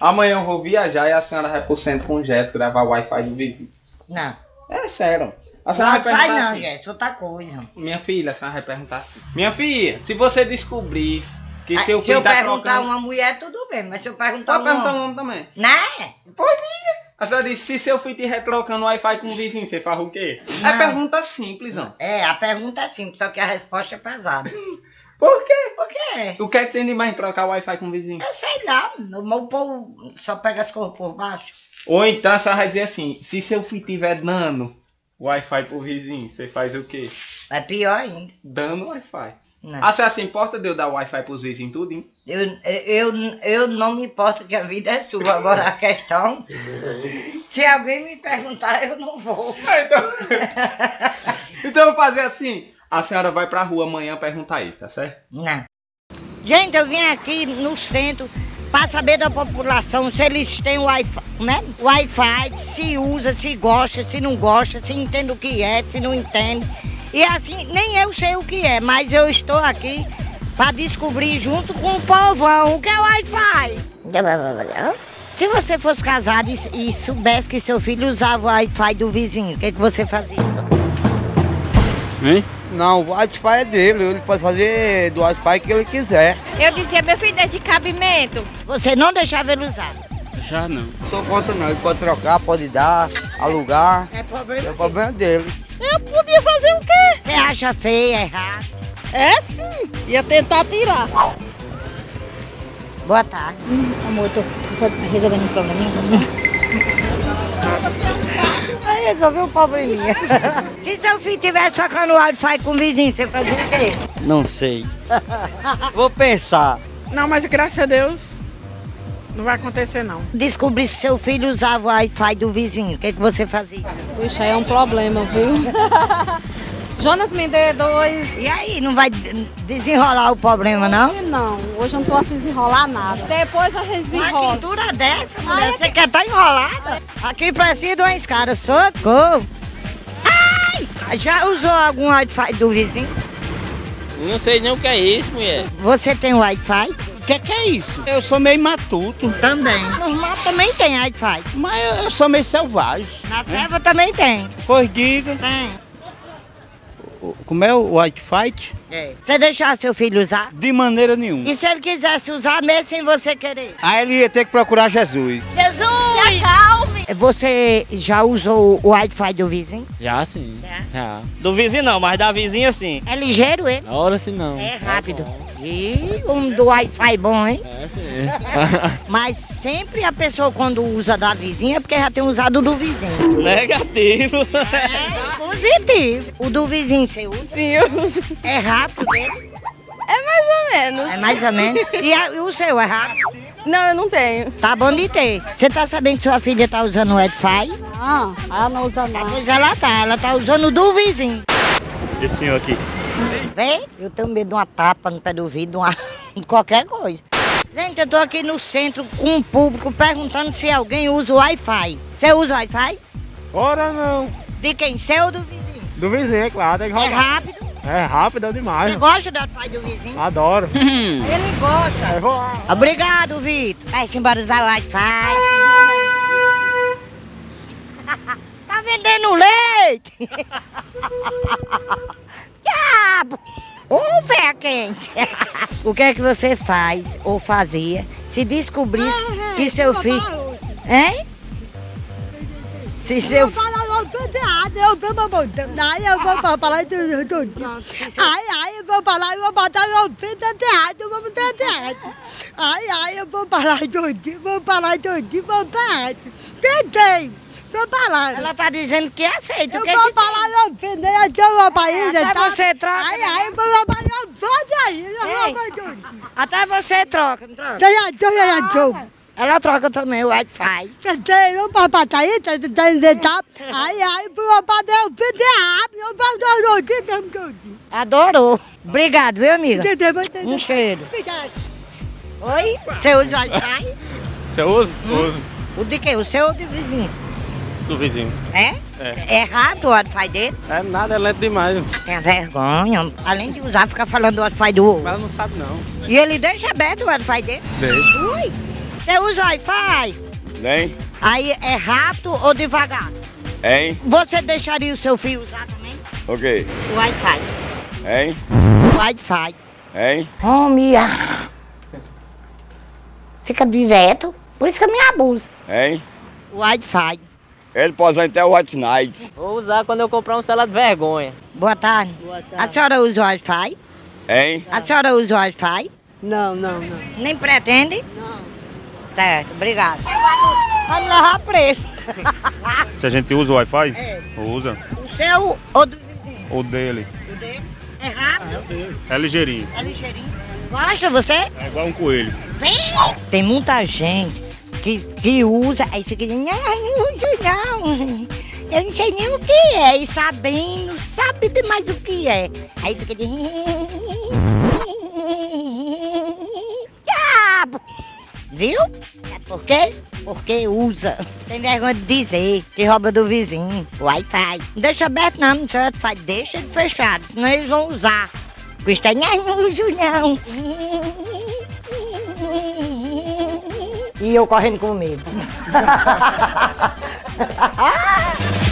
Amanhã eu vou viajar e a senhora vai pro centro com o Jéssica gravar o Wi-Fi do vizinho. Não. É sério. A Não senhora vai perguntar não, assim. Jéssica, outra coisa. Minha filha, a senhora vai perguntar assim. Minha filha, se você descobrisse que Ah, seu se filho eu tá perguntar trocando... uma mulher, tudo bem, mas se eu perguntar Tá um perguntando homem... um homem também. Né? Pois diga. A senhora disse, se seu filho estiver trocando Wi-Fi com o vizinho, você faz o quê? É Não. pergunta simples, ó. É, a pergunta é simples, só que a resposta é pesada. Por quê? Quê? O que é que tem de mais em trocar Wi-Fi com o vizinho? Eu sei lá, o meu povo só pega as cores por baixo. Ou então a senhora vai dizer assim, se seu filho estiver dando Wi-Fi pro vizinho, você faz o quê? É pior ainda. Dando Wi-Fi. Não. A senhora se importa de eu dar Wi-Fi pros vizinhos tudo, hein? Eu, eu, eu não me importo que a vida é sua. Agora a questão, se alguém me perguntar, eu não vou. então... então eu vou fazer assim. A senhora vai pra rua amanhã perguntar isso, tá certo? Não. Gente, eu vim aqui no centro para saber da população se eles têm Wi-Fi, né? Wi-Fi, se usa, se gosta, se não gosta, se entende o que é, se não entende. E assim, nem eu sei o que é, mas eu estou aqui para descobrir junto com o povão o que é Wi-Fi. Se você fosse casado e, e soubesse que seu filho usava o Wi-Fi do vizinho, o que, que você fazia? Hein? Não, o Wi-Fi é dele, ele pode fazer do Wi-Fi que ele quiser. Eu dizia, meu filho é de cabimento. Você não deixava ele usar. Já não. Sou contra não, ele pode trocar, pode dar, alugar, É é problema o problema dele. Eu podia fazer o quê? Você acha feio, errado? É sim. Ia tentar tirar. Boa tarde. Amor, tô, tô resolvendo um probleminha. Resolveu o probleminha. Se seu filho tivesse trocando Wi-Fi com o vizinho, você fazia o quê? Não sei. Vou pensar. Não, mas graças a Deus não vai acontecer não. Descobri se seu filho usava o Wi-Fi do vizinho, o que, que você fazia? Puxa, é um problema, viu? Jonas Mendes 2. E aí, não vai de- desenrolar o problema, não? Não, hoje eu não tô afim de enrolar nada. Depois a gente Uma quintura dessa, mulher, você quer estar enrolada? Aqui precisa de uma escada, socorro. Ai! Já usou algum Wi-Fi do vizinho? Não sei nem o que é isso, mulher. Você tem Wi-Fi? O que, que é isso? Eu sou meio matuto, Também. Normal também tem Wi-Fi. mas eu, eu sou meio selvagem. Na serva também tem. Pois diga, Tem. Como é o white fight? É. Você deixar seu filho usar? De maneira nenhuma. E se ele quisesse usar mesmo sem você querer? Aí ele ia ter que procurar Jesus. Jesus! Se acalme! Você já usou o Wi-Fi do vizinho? Já sim. Já. Do vizinho não, mas da vizinha sim. É ligeiro ele? Na hora sim não. É rápido. E um do Wi-Fi bom, hein? É sim. Mas sempre a pessoa quando usa da vizinha é porque já tem usado do vizinho. Negativo. É positivo. O do vizinho você usa? Sim, eu uso. É rápido dele? É mais ou menos. É mais ou menos. E, a- e o seu é rápido? Não, eu não tenho. Tá bom de ter. Você tá sabendo que sua filha tá usando o Wi-Fi? Ah, ela não usa não. Pois ela tá, ela tá usando o do vizinho. Esse senhor aqui. Vem? Eu tenho medo de uma tapa no pé do vidro, uma... qualquer coisa. Gente, eu tô aqui no centro com um público perguntando se alguém usa o Wi-Fi. Você usa o Wi-Fi? Ora não. De quem? Seu ou do vizinho? Do vizinho, é claro. É rodar. rápido? É rápido demais. Você gosta do Wi-Fi do vizinho? Adoro. Ele gosta. Lá. Obrigado, Vitor. Vai-se embora usar o Wi-Fi. O que é que você faz ou fazia se descobrisse que seu filho... Hein? Se seu filho... Eu vou botando, aí eu vou falar tudo, tudo. Ai, ai, eu vou falar, eu vou botar meu filho tá errado, eu vou botar errado. Ai, ai, eu vou falar tudo, vou falar tudo, vou falar. Tentei, vou falar. Ela tá dizendo que aceita. Eu o que vou que tem? falar, eu ofendo, eu tenho uma país, Até você troca, Ai, né? ai, eu vou falar, aí. Até você troca, não troca? Tenha, tenha, tenha. Ela troca também o Wi-Fi. Tentei, eu vou botar aí, tentei inventar. Ai, ai, vou botar meu filho errado, eu vou falar tudo, tudo. Adorou. Obrigado, viu, amiga? Um cheiro. Obrigado. Oi? Você usa o Wi-Fi? Você usa? Uso. O de quê? O seu ou do vizinho? Do vizinho. É? É. É rápido o Wi-Fi dele? É nada, é lento demais. Tem vergonha. Além de usar, ficar falando do Wi-Fi do outro. Ela não sabe não. E ele deixa aberto o Wi-Fi dele? Deixa. Ui. Você usa Wi-Fi? Nem? Aí é rápido ou devagar? Hein? Você deixaria o seu filho usar também? O quê? O Wi-Fi. Hein? O Wi-Fi. Hein? Homem, fica direto, por isso que eu me abuso. Hein? O Wi-Fi. Ele pode usar até o White Night. Vou usar quando eu comprar um celular de vergonha. Boa tarde. A senhora usa o Wi-Fi? Hein? A senhora usa o Wi-Fi? Não, não, não. Nem pretende? Não. Certo, obrigado. Vamos levar preço. Se a gente usa o Wi-Fi? É. Usa. O seu ou do vizinho? O dele. O dele? É rápido? É ligeirinho. É ligeirinho? Gosta você? É igual um coelho. Tem muita gente que, que usa, aí fica dizendo, ah, não uso não. Eu não sei nem o que é. E sabendo, sabe demais o que é. Aí fica dizendo. Diabo! Viu? É por quê? Porque usa. Tem vergonha de dizer que rouba do vizinho. Wi-Fi. Não deixa aberto não, não sei Wi-Fi. Deixa ele fechado, senão eles vão usar. Custa, não, não uso não. E eu correndo com medo.